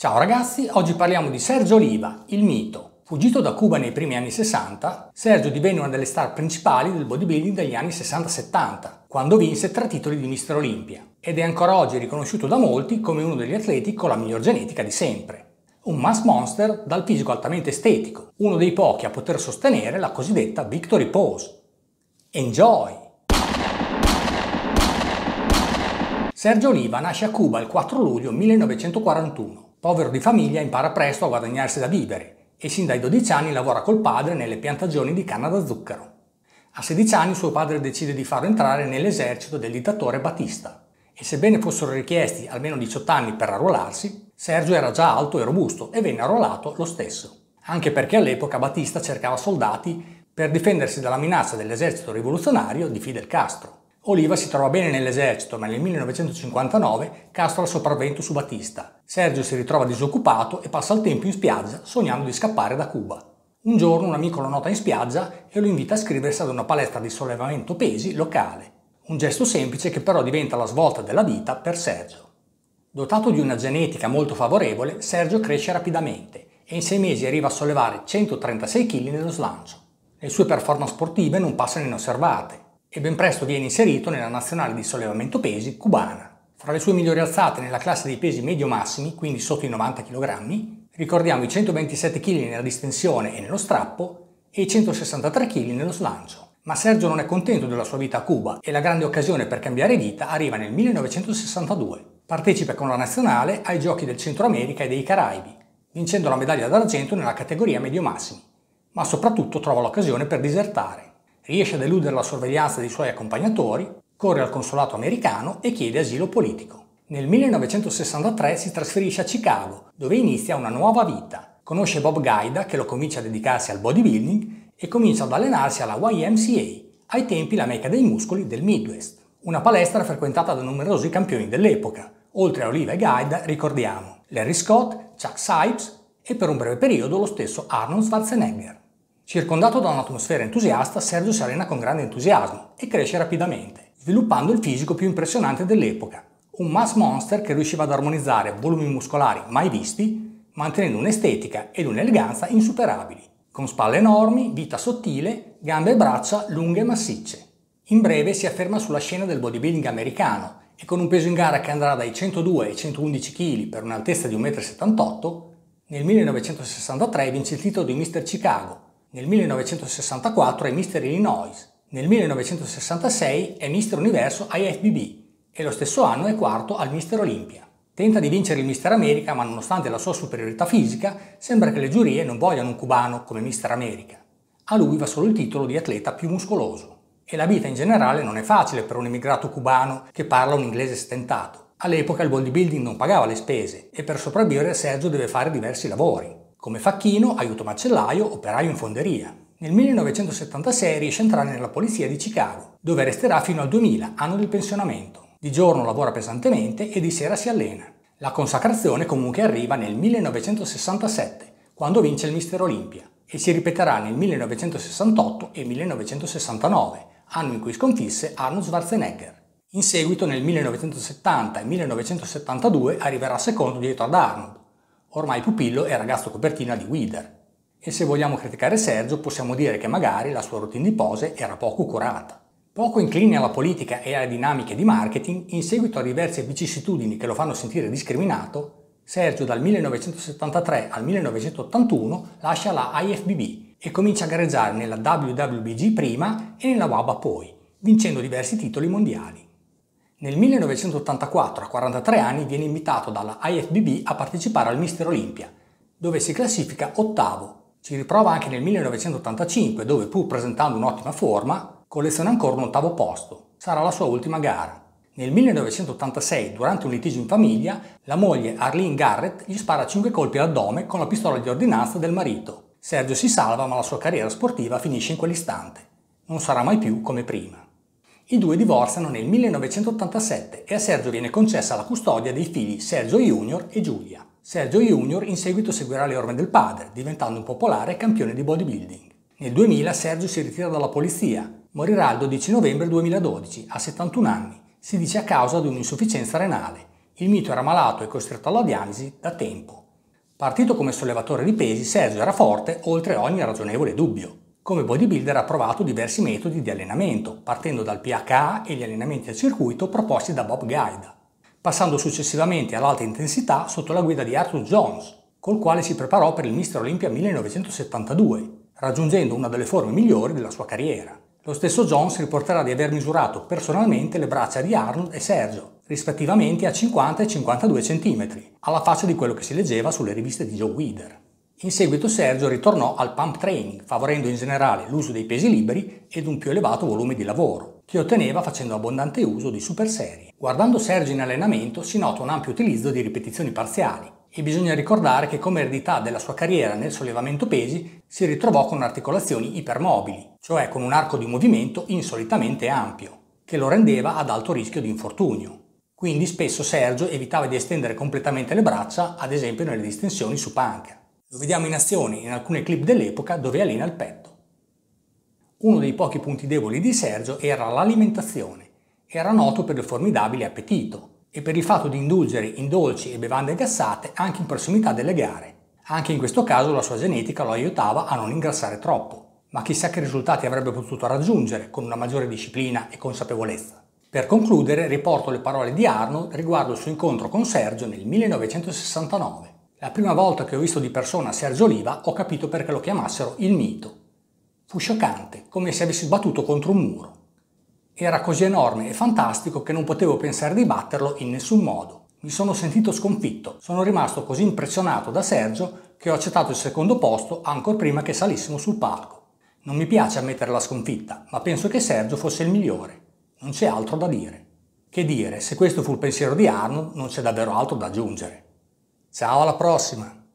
Ciao ragazzi, oggi parliamo di Sergio Oliva, il mito. Fuggito da Cuba nei primi anni 60, Sergio divenne una delle star principali del bodybuilding degli anni 60-70, quando vinse tre titoli di Mister Olympia, ed è ancora oggi riconosciuto da molti come uno degli atleti con la miglior genetica di sempre. Un mass monster dal fisico altamente estetico, uno dei pochi a poter sostenere la cosiddetta victory pose. Enjoy! Sergio Oliva nasce a Cuba il 4 luglio 1941. Povero di famiglia, impara presto a guadagnarsi da vivere e sin dai 12 anni lavora col padre nelle piantagioni di canna da zucchero. A 16 anni suo padre decide di farlo entrare nell'esercito del dittatore Batista e sebbene fossero richiesti almeno 18 anni per arruolarsi, Sergio era già alto e robusto e venne arruolato lo stesso, anche perché all'epoca Batista cercava soldati per difendersi dalla minaccia dell'esercito rivoluzionario di Fidel Castro. Oliva si trova bene nell'esercito, ma nel 1959 Castro ha sopravvento su Batista. Sergio si ritrova disoccupato e passa il tempo in spiaggia sognando di scappare da Cuba. Un giorno un amico lo nota in spiaggia e lo invita a iscriversi ad una palestra di sollevamento pesi locale. Un gesto semplice che però diventa la svolta della vita per Sergio. Dotato di una genetica molto favorevole, Sergio cresce rapidamente e in sei mesi arriva a sollevare 136 kg nello slancio. Le sue performance sportive non passano inosservate e ben presto viene inserito nella nazionale di sollevamento pesi cubana. Fra le sue migliori alzate nella classe dei pesi medio-massimi, quindi sotto i 90 kg, ricordiamo i 127 kg nella distensione e nello strappo e i 163 kg nello slancio. Ma Sergio non è contento della sua vita a Cuba e la grande occasione per cambiare vita arriva nel 1962. Partecipa con la nazionale ai Giochi del Centro America e dei Caraibi, vincendo la medaglia d'argento nella categoria medio-massimi, ma soprattutto trova l'occasione per disertare riesce ad eludere la sorveglianza dei suoi accompagnatori, corre al consolato americano e chiede asilo politico. Nel 1963 si trasferisce a Chicago, dove inizia una nuova vita. Conosce Bob Gaida, che lo comincia a dedicarsi al bodybuilding e comincia ad allenarsi alla YMCA, ai tempi la mecca dei muscoli del Midwest. Una palestra frequentata da numerosi campioni dell'epoca. Oltre a Oliva e Gaida ricordiamo Larry Scott, Chuck Sipes e per un breve periodo lo stesso Arnold Schwarzenegger. Circondato da un'atmosfera entusiasta, Sergio si allena con grande entusiasmo e cresce rapidamente, sviluppando il fisico più impressionante dell'epoca. Un mass monster che riusciva ad armonizzare volumi muscolari mai visti, mantenendo un'estetica ed un'eleganza insuperabili, con spalle enormi, vita sottile, gambe e braccia lunghe e massicce. In breve si afferma sulla scena del bodybuilding americano e con un peso in gara che andrà dai 102 ai 111 kg per un'altezza di 1,78 m, nel 1963 vince il titolo di Mr. Chicago nel 1964 è Mister Illinois, nel 1966 è Mister Universo IFBB e lo stesso anno è quarto al Mister Olympia. Tenta di vincere il Mister America ma nonostante la sua superiorità fisica sembra che le giurie non vogliano un cubano come Mister America. A lui va solo il titolo di atleta più muscoloso. E la vita in generale non è facile per un immigrato cubano che parla un inglese stentato. All'epoca il bodybuilding non pagava le spese e per sopravvivere Sergio deve fare diversi lavori come facchino, aiuto macellaio, operaio in fonderia. Nel 1976 riesce a entrare nella polizia di Chicago, dove resterà fino al 2000, anno del pensionamento. Di giorno lavora pesantemente e di sera si allena. La consacrazione comunque arriva nel 1967, quando vince il Mister Olympia, e si ripeterà nel 1968 e 1969, anno in cui sconfisse Arnold Schwarzenegger. In seguito nel 1970 e 1972 arriverà secondo dietro ad Arnold, Ormai Pupillo è ragazzo copertina di Wither. E se vogliamo criticare Sergio possiamo dire che magari la sua routine di pose era poco curata. Poco incline alla politica e alle dinamiche di marketing, in seguito a diverse vicissitudini che lo fanno sentire discriminato, Sergio dal 1973 al 1981 lascia la IFBB e comincia a gareggiare nella WWBG prima e nella WABA poi, vincendo diversi titoli mondiali. Nel 1984, a 43 anni, viene invitato dalla IFBB a partecipare al Mister Olympia, dove si classifica ottavo. Si riprova anche nel 1985, dove pur presentando un'ottima forma, colleziona ancora un ottavo posto. Sarà la sua ultima gara. Nel 1986, durante un litigio in famiglia, la moglie Arlene Garrett gli spara 5 colpi all'addome con la pistola di ordinanza del marito. Sergio si salva, ma la sua carriera sportiva finisce in quell'istante. Non sarà mai più come prima. I due divorziano nel 1987 e a Sergio viene concessa la custodia dei figli Sergio Junior e Giulia. Sergio Junior in seguito seguirà le orme del padre, diventando un popolare campione di bodybuilding. Nel 2000 Sergio si ritira dalla polizia, morirà il 12 novembre 2012, a 71 anni, si dice a causa di un'insufficienza renale. Il mito era malato e costretto alla dialisi da tempo. Partito come sollevatore di pesi, Sergio era forte oltre ogni ragionevole dubbio. Come bodybuilder ha provato diversi metodi di allenamento, partendo dal PHA e gli allenamenti a circuito proposti da Bob Guida, passando successivamente all'alta intensità sotto la guida di Arthur Jones, col quale si preparò per il Mister Olympia 1972, raggiungendo una delle forme migliori della sua carriera. Lo stesso Jones riporterà di aver misurato personalmente le braccia di Arnold e Sergio, rispettivamente a 50 e 52 cm, alla faccia di quello che si leggeva sulle riviste di Joe Weider. In seguito Sergio ritornò al pump training, favorendo in generale l'uso dei pesi liberi ed un più elevato volume di lavoro, che otteneva facendo abbondante uso di super serie. Guardando Sergio in allenamento si nota un ampio utilizzo di ripetizioni parziali, e bisogna ricordare che come eredità della sua carriera nel sollevamento pesi si ritrovò con articolazioni ipermobili, cioè con un arco di movimento insolitamente ampio, che lo rendeva ad alto rischio di infortunio. Quindi spesso Sergio evitava di estendere completamente le braccia, ad esempio nelle distensioni su panca. Lo vediamo in azione in alcune clip dell'epoca dove allena il petto. Uno dei pochi punti deboli di Sergio era l'alimentazione. Era noto per il formidabile appetito e per il fatto di indulgere in dolci e bevande gassate anche in prossimità delle gare. Anche in questo caso la sua genetica lo aiutava a non ingrassare troppo, ma chissà che risultati avrebbe potuto raggiungere con una maggiore disciplina e consapevolezza. Per concludere riporto le parole di Arnold riguardo il suo incontro con Sergio nel 1969. La prima volta che ho visto di persona Sergio Oliva ho capito perché lo chiamassero il mito. Fu scioccante, come se avessi sbattuto contro un muro. Era così enorme e fantastico che non potevo pensare di batterlo in nessun modo. Mi sono sentito sconfitto, sono rimasto così impressionato da Sergio che ho accettato il secondo posto ancora prima che salissimo sul palco. Non mi piace ammettere la sconfitta, ma penso che Sergio fosse il migliore. Non c'è altro da dire. Che dire, se questo fu il pensiero di Arnold, non c'è davvero altro da aggiungere. Ciao, alla prossima!